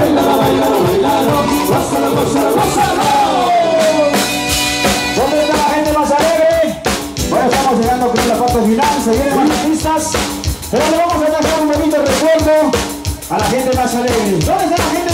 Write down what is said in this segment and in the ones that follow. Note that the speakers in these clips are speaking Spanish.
Bailalo, bailalo, bailalo, gózalo, gózalo, gózalo. Somos la gente más alegre. Bueno, estamos llegando con la parte final. Se vienen más artistas. Pero le vamos a dejar un bonito recuerdo a la gente más alegre. ¿Dónde está la gente?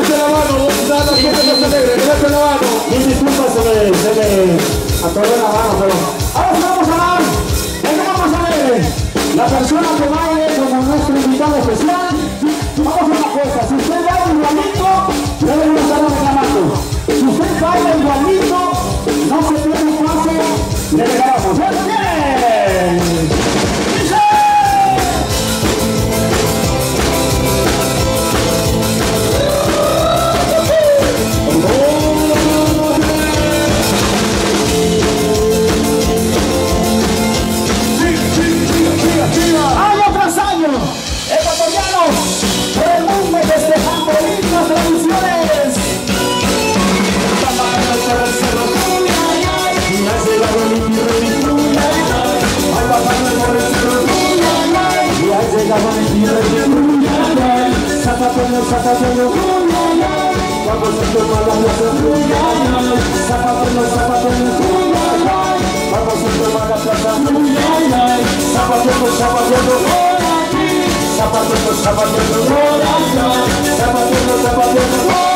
Levante la mano, dale sí, gente que se alegre, levante la mano. Mil disculpas, se me, se me atoró la mano, pero... Ahora vamos a dar, el vamos alegre. La persona que baile como nuestro invitado especial, vamos a una cosa, si usted baila igualito, no le vamos a estar reclamando. Si usted baila igualito, no se pierde pase, le regalamos. Zapatero, zapatero, zapatero, zapatero, zapatero,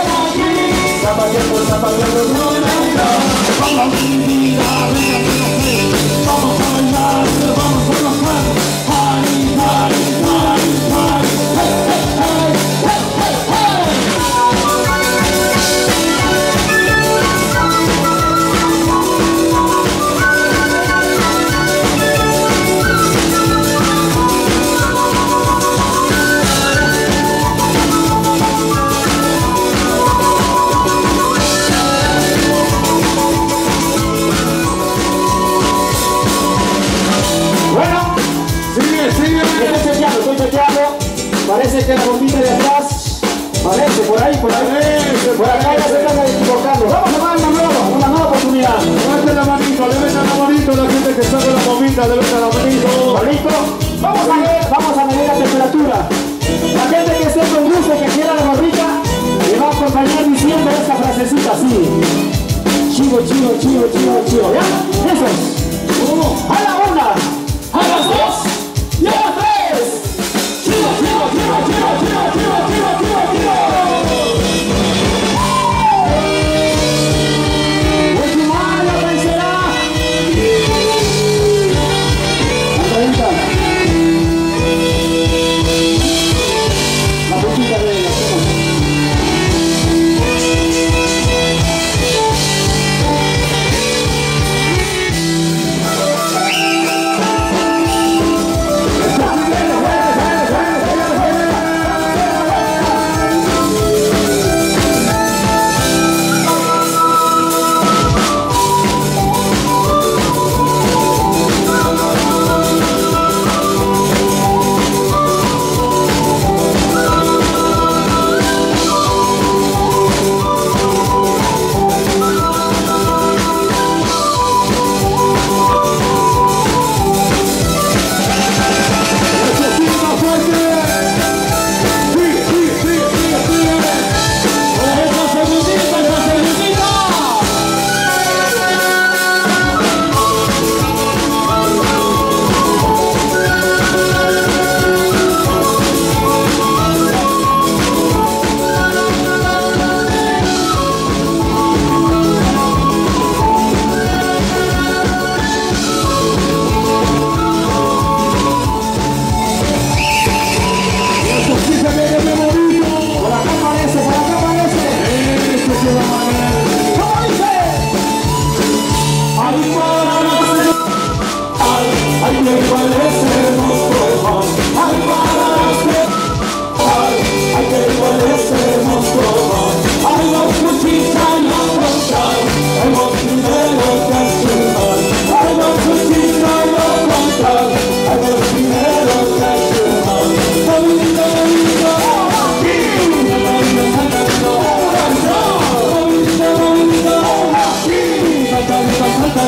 From a baby, I ran to the face. From a fine line.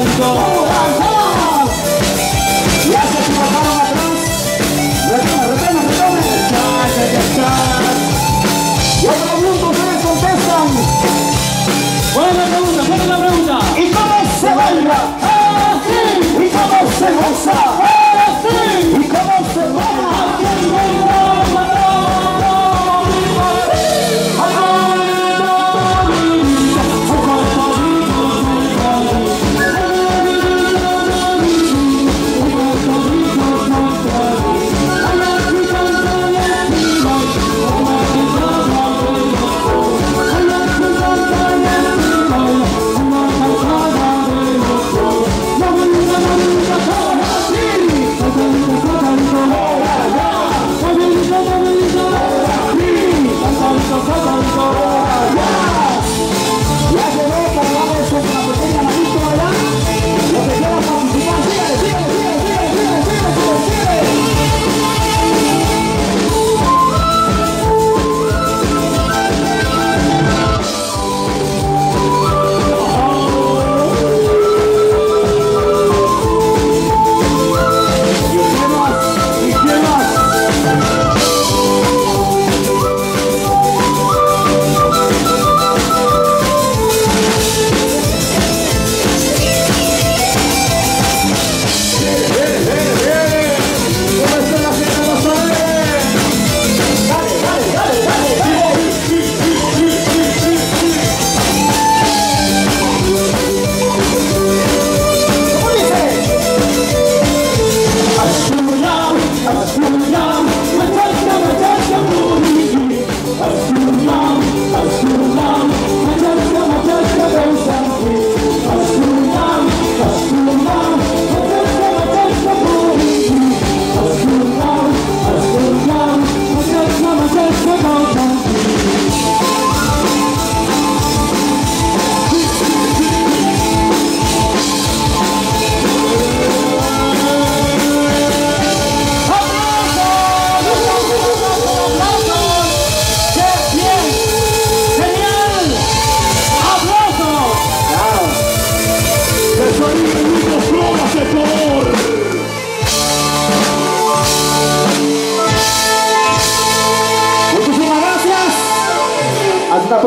won't.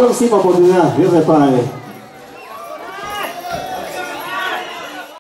pra cima, Bodinha, né? viu, meu pai?